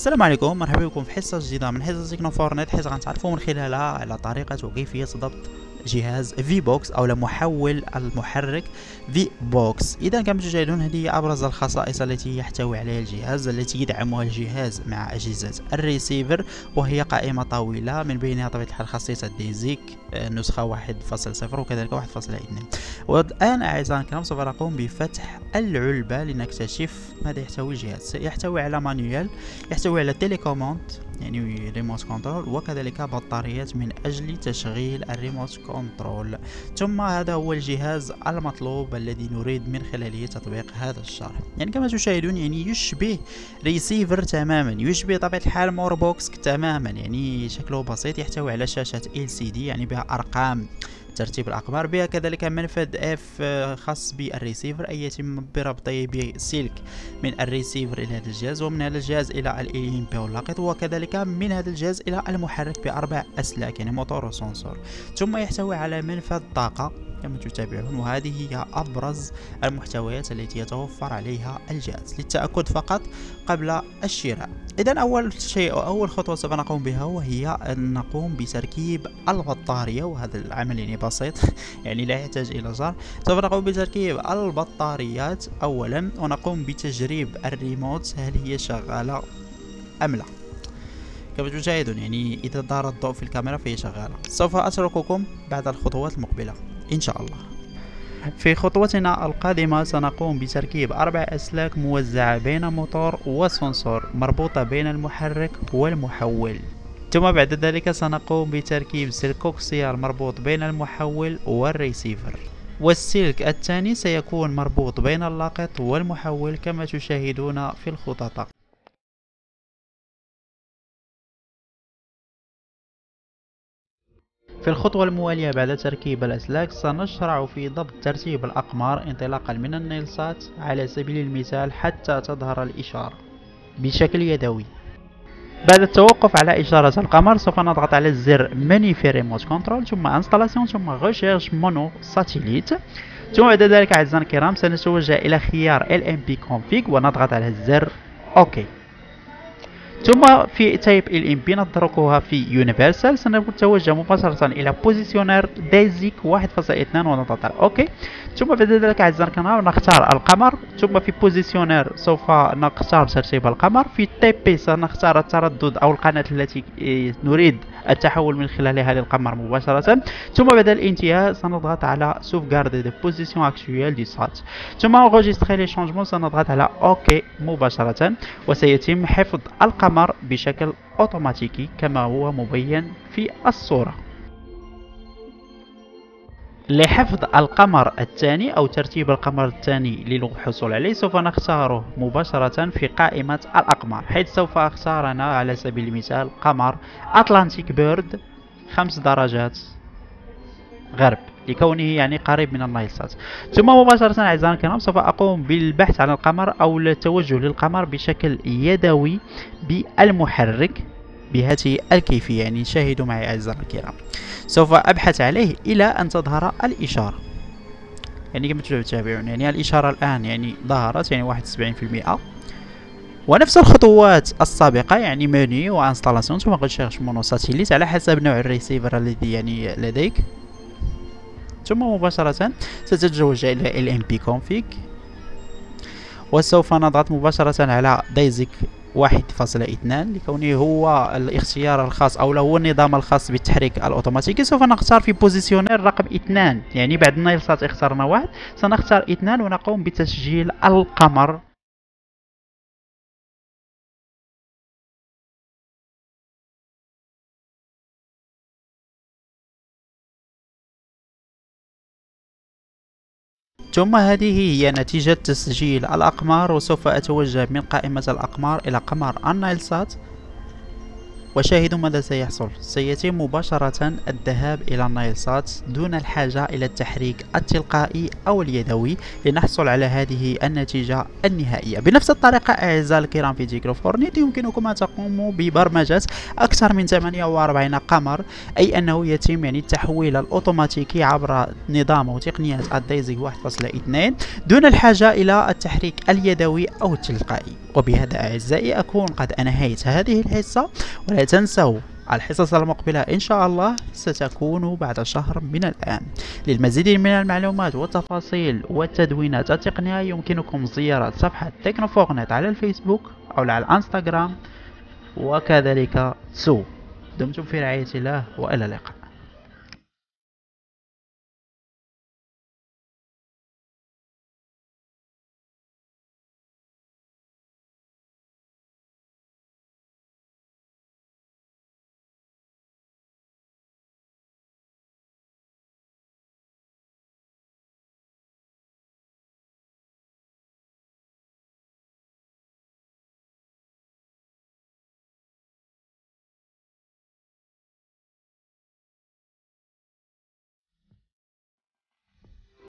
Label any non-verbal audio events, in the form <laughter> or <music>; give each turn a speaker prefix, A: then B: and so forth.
A: السلام عليكم مرحبا بكم في حصة جديدة من حصص تكنو فورنيت حيث غنتعرفوا من خلالها على طريقة وكيفية ضبط جهاز V-Box أو محول المحرك V-Box إذا كما تشاهدون هذه أبرز الخصائص التي يحتوي عليها الجهاز التي يدعمها الجهاز مع أجهزة الريسيفر وهي قائمة طويلة. من بينها طبيعة الحال خاصية DiSEqC نسخة 1.0 وكذلك 1.2 والآن أعزائي الكرام سوف نقوم بفتح العلبة لنكتشف ماذا يحتوي الجهاز. يحتوي على manuel يحتوي على télécommande يعني remote control وكذلك بطاريات من أجل تشغيل ال remote control ثم هذا هو الجهاز المطلوب الذي نريد من خلاله تطبيق هذا الشرح. يعني كما تشاهدون يعني يشبه ريسيفر تماما يشبه طبيعة الحال مور box تماما. يعني شكله بسيط يحتوي على شاشة LCD يعني بها أرقام ترتيب الأقمار. بها كذلك منفذ F خاص بالريسيفر أي يتم بربطه بسلك من الريسيفر إلى هذا الجهاز ومن هذا الجهاز إلى ال بي واللاقط وكذلك من هذا الجهاز إلى المحرك بأربع أسلاك يعني موتور وسنسور. ثم يحتوي على منفذ طاقة. كما تتابعون وهذه هي أبرز المحتويات التي يتوفر عليها الجهاز للتأكد فقط قبل الشراء. إذا أول شيء أو أول خطوة سوف نقوم بها وهي أن نقوم بتركيب البطارية وهذا العمل يعني بسيط <laughs> يعني لا يحتاج إلى شرح سوف نقوم بتركيب البطاريات أولا ونقوم بتجريب الريموت هل هي شغالة أم لا. كما تشاهدون يعني إذا دار الضوء في الكاميرا فهي شغالة. سوف أترككم بعد الخطوات المقبلة. إن شاء الله. في خطوتنا القادمة سنقوم بتركيب أربع أسلاك موزعة بين موتور و sensor مربوطة بين المحرك والمحول. ثم بعد ذلك سنقوم بتركيب سلك coaxial مربوط بين المحول والريسيفر. والسلك الثاني سيكون مربوط بين اللاقط والمحول كما تشاهدون في الخطط. في الخطوة الموالية بعد تركيب الأسلاك سنشرع في ضبط ترتيب الأقمار انطلاقا من النيلسات على سبيل المثال حتى تظهر الإشارة بشكل يدوي. بعد التوقف على إشارة القمر سوف نضغط على الزر مني في remote control ثم installation ثم recherche mono satellite. ثم بعد ذلك أعزائنا الكرام سنتوجه إلى خيار LNB config ونضغط على الزر OK ثم في type LNB نتركها في universal سنتوجه مباشرة إلى positioner DiSEqC 1.2 ونضغط OK؟ ثم بعد ذلك أعزائنا الكرام نختار القمر. ثم في positioner سوف نختار ترتيب القمر. في TP سنختار التردد أو القناة التي نريد التحول من خلالها للقمر مباشرة. ثم بعد الانتهاء سنضغط على sauvegarder de position actuelle du sat ثم enregistrer les changements سنضغط على OK مباشرة. وسيتم حفظ القمر. بشكل أوتوماتيكي كما هو مبين في الصورة. لحفظ القمر الثاني أو ترتيب القمر الثاني للحصول عليه سوف نختاره مباشرة في قائمة الأقمار حيث سوف أختار أنا على سبيل المثال قمر أطلانتيك بيرد خمس درجات غرب. لكونه يعني قريب من النايل سات ثم مباشرة أعزائنا الكرام سوف أقوم بالبحث عن القمر أو التوجه للقمر بشكل يدوي بالمحرك بهذه الكيفية. يعني شاهدوا معي أعزائنا الكرام. سوف أبحث عليه إلى أن تظهر الإشارة. يعني كما تتابعون يعني الإشارة الآن يعني ظهرت يعني واحد وسبعين في المئة. ونفس الخطوات السابقة يعني menu و installation ثم recherche mono satellite على حسب نوع الريسيفر الذي يعني لديك. ثم مباشرة ستتوجه إلى LNB config. وسوف نضغط مباشرة على DiSEqC واحد فاصلة اثنان لكونه هو الاختيار الخاص أو هو النظام الخاص بالتحريك الأوتوماتيكي. سوف نختار في positionneur رقم اثنان. يعني بعد النايل سات اخترنا واحد سنختار اثنان ونقوم بتسجيل القمر. ثم هذه هي نتيجة تسجيل الأقمار وسوف أتوجه من قائمة الأقمار إلى قمر النايلسات وشاهدوا ماذا سيحصل؟ سيتم مباشرة الذهاب إلى النايلسات دون الحاجة إلى التحريك التلقائي أو اليدوي لنحصل على هذه النتيجة النهائية. بنفس الطريقة أعزائي الكرام في تيكرو فورنيت يمكنكم أن تقوموا ببرمجة أكثر من 48 قمر أي أنه يتم يعني التحويل الأوتوماتيكي عبر نظام وتقنية ال DiSEqC 1.2 دون الحاجة إلى التحريك اليدوي أو التلقائي. وبهذا أعزائي أكون قد أنهيت هذه الحصة. تنسوا الحصص المقبلة إن شاء الله ستكون بعد شهر من الآن. للمزيد من المعلومات والتفاصيل والتدوينات التقنية يمكنكم زيارة صفحة تكنوفورنت على الفيسبوك أو على الإنستغرام. وكذلك سو دمتم في رعاية الله وإلى اللقاء.